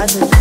Rádio.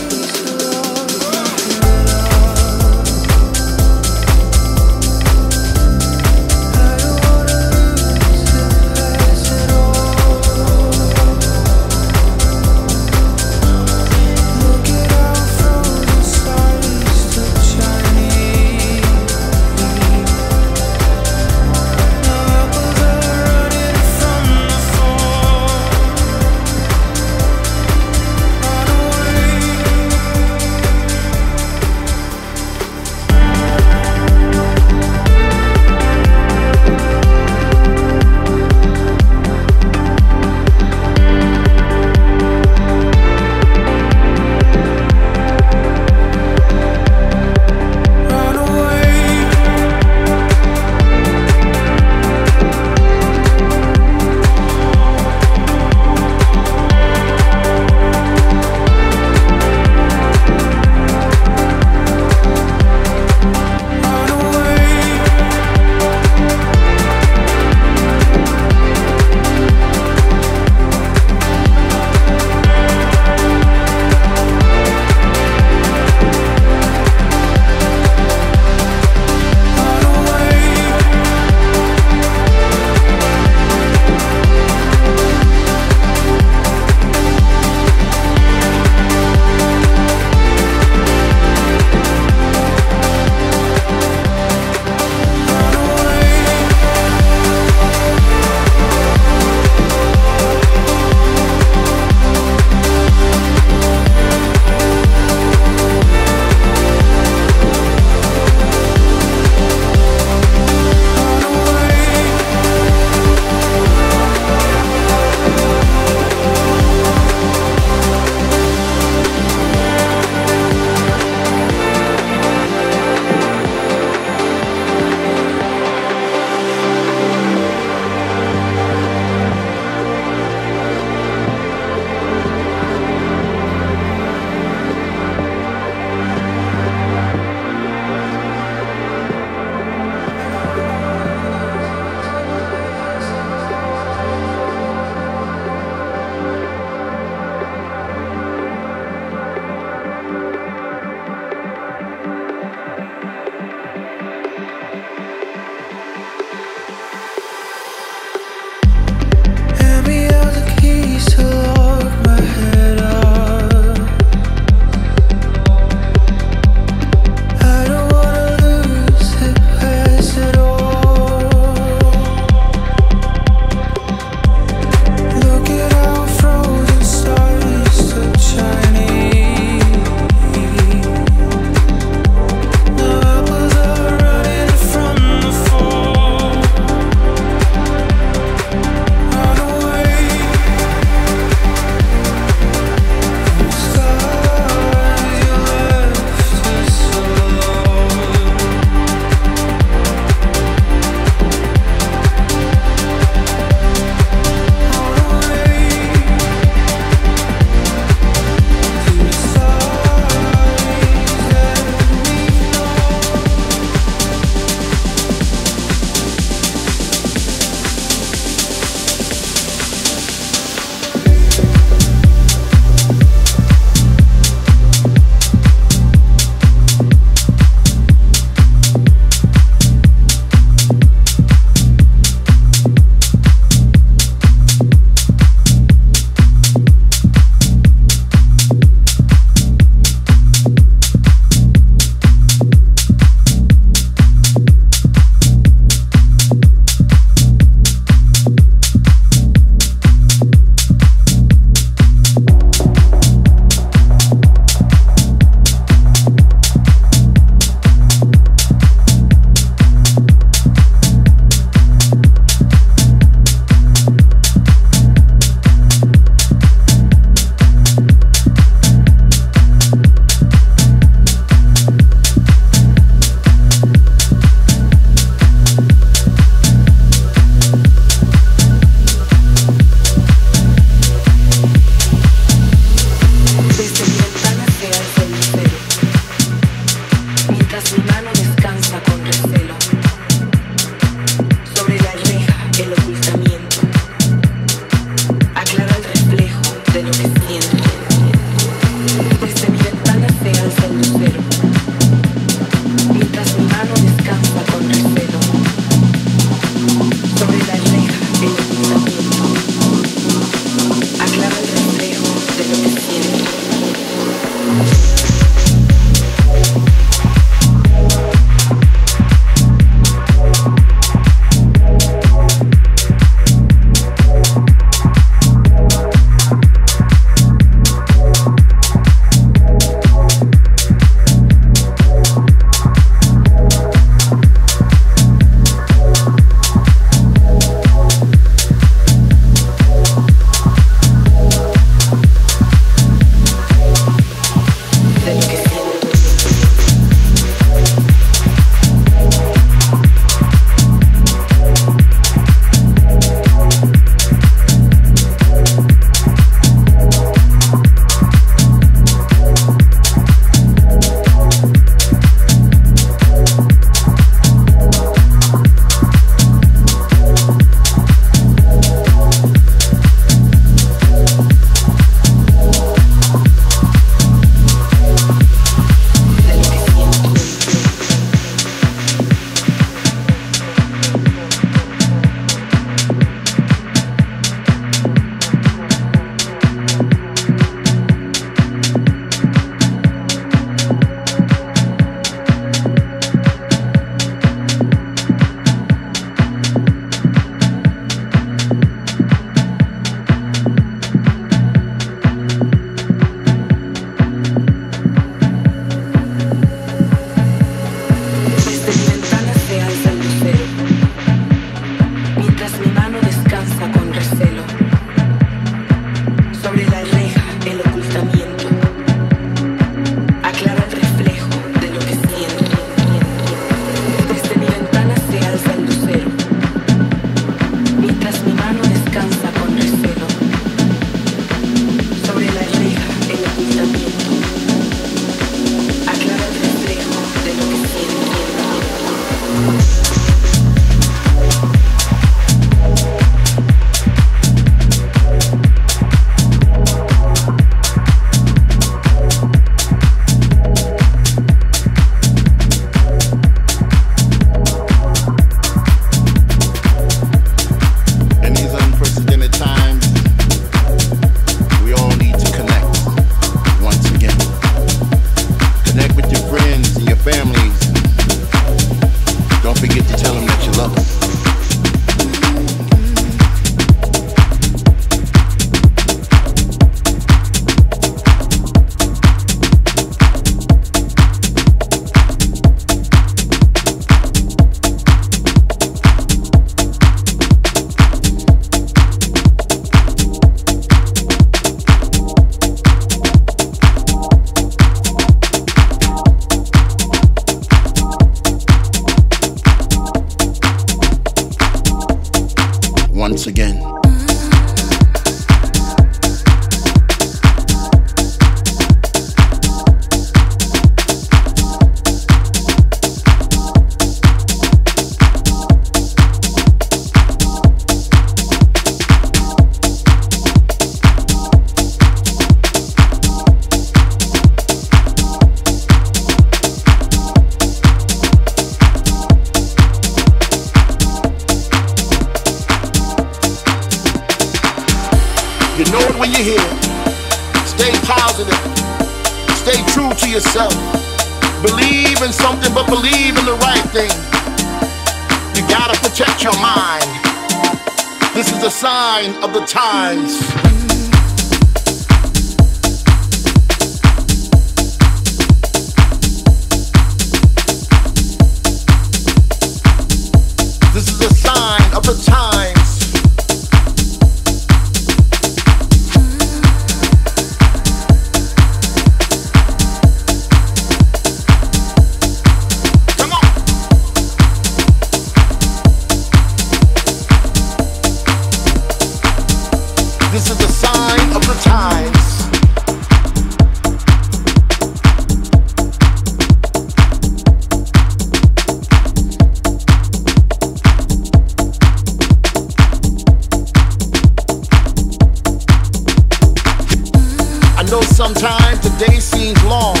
I know sometimes the day seems long,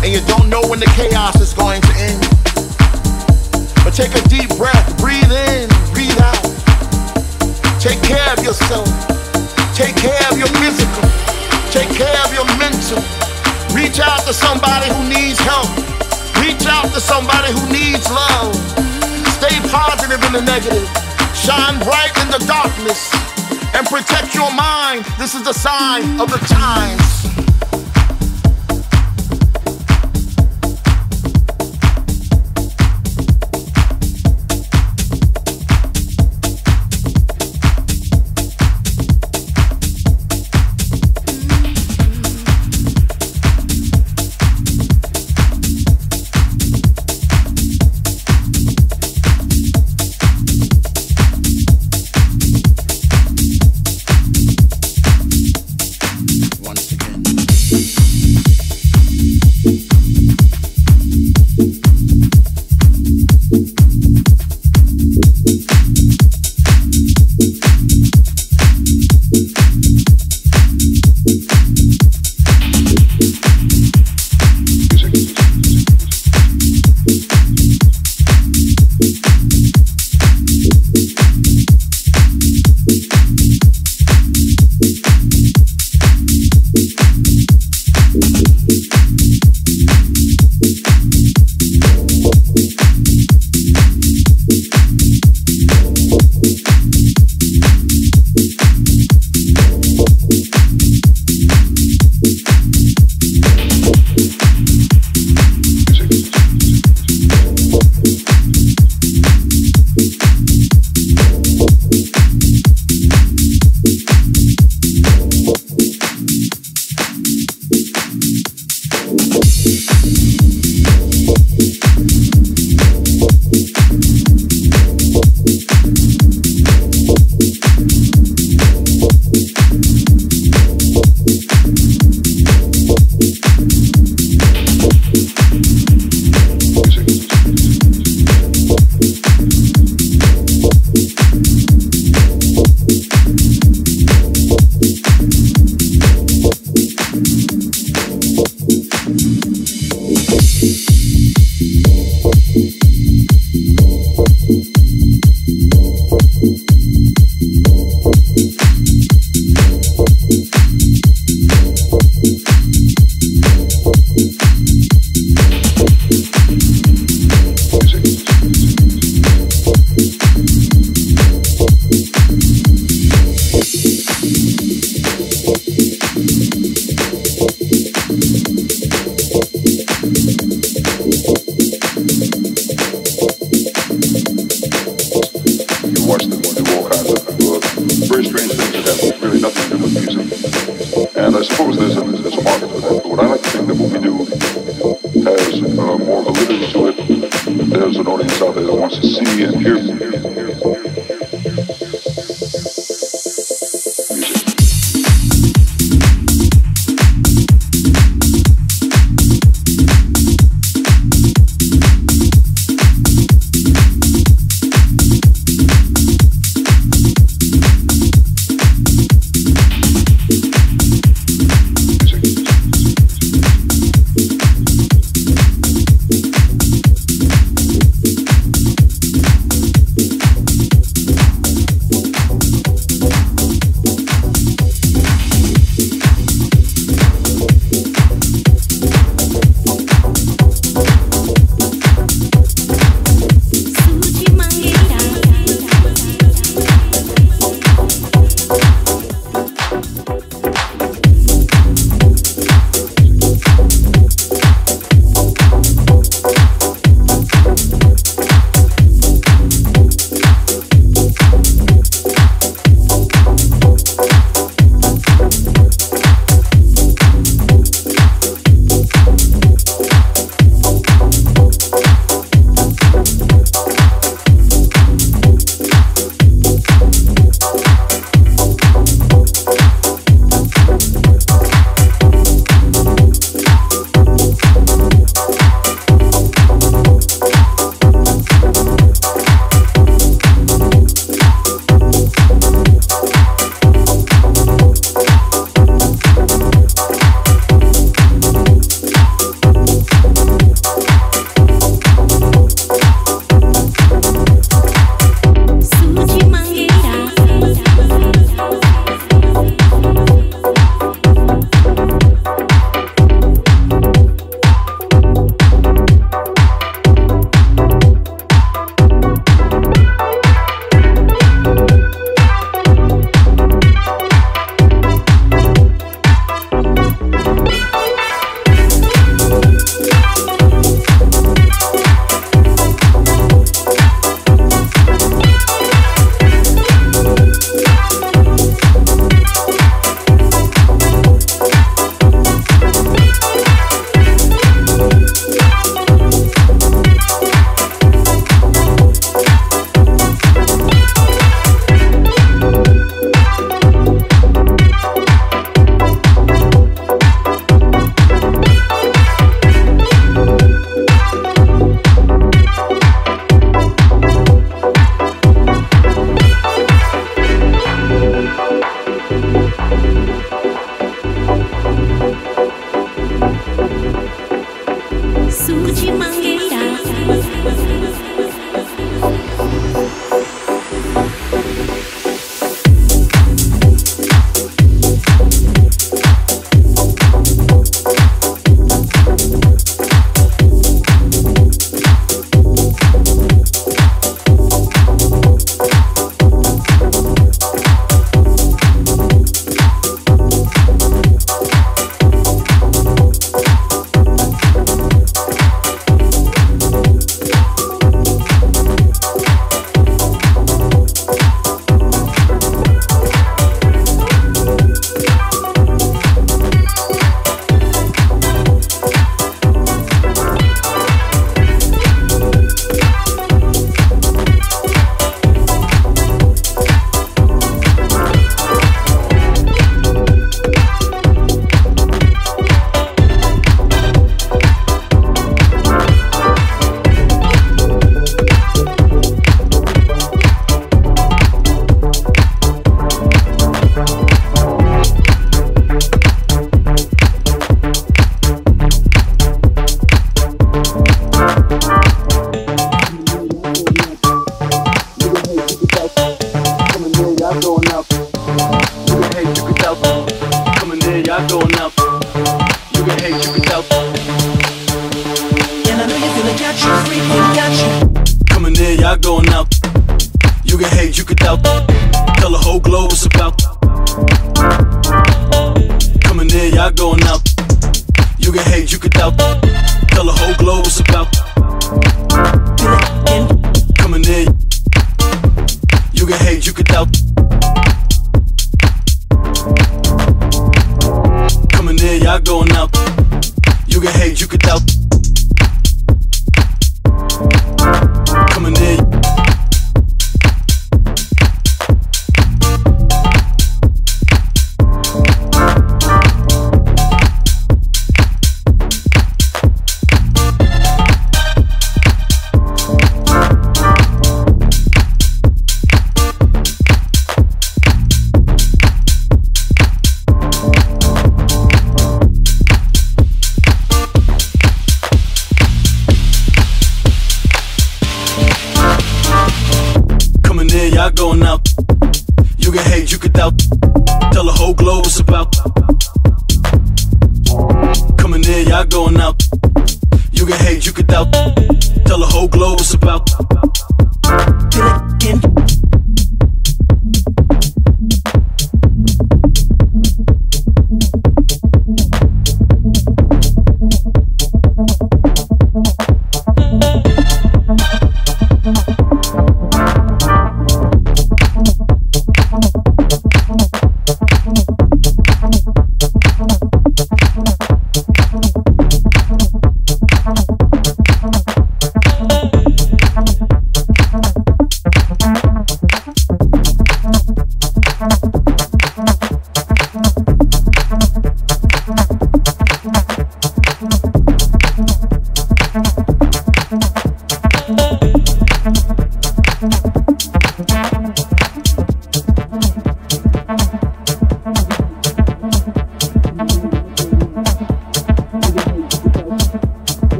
and you don't know when the chaos is going to end. But take a deep breath, breathe in, breathe out. Take care of yourself. Take care of your physical. Take care of your mental. Reach out to somebody who needs help. Reach out to somebody who needs love. Stay positive in the negative. Shine bright in the darkness and protect your mind. This is the sign of the times.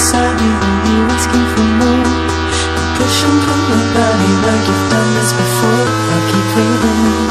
Inside you and you asking for more. You push pushing pull my body like you've done this before. I'll keep waiting